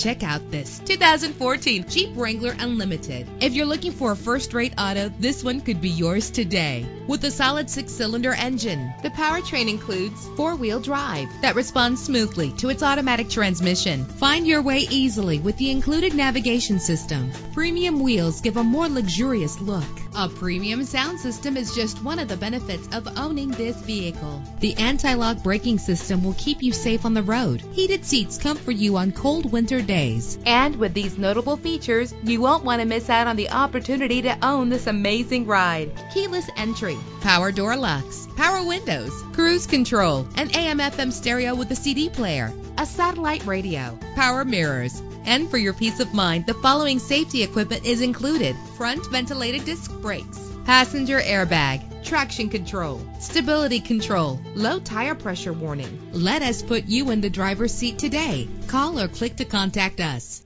Check out this 2014 Jeep Wrangler Unlimited. If you're looking for a first-rate auto, this one could be yours today. With a solid six-cylinder engine, the powertrain includes four-wheel drive that responds smoothly to its automatic transmission. Find your way easily with the included navigation system. Premium wheels give a more luxurious look. A premium sound system is just one of the benefits of owning this vehicle. The anti-lock braking system will keep you safe on the road. Heated seats comfort you on cold winter days. And with these notable features, you won't want to miss out on the opportunity to own this amazing ride. Keyless entry, power door locks, power windows, cruise control, an AM FM stereo with a CD player, a satellite radio, power mirrors, and for your peace of mind, the following safety equipment is included. Front ventilated disc brakes, passenger airbag, traction control, stability control, low tire pressure warning. Let us put you in the driver's seat today. Call or click to contact us.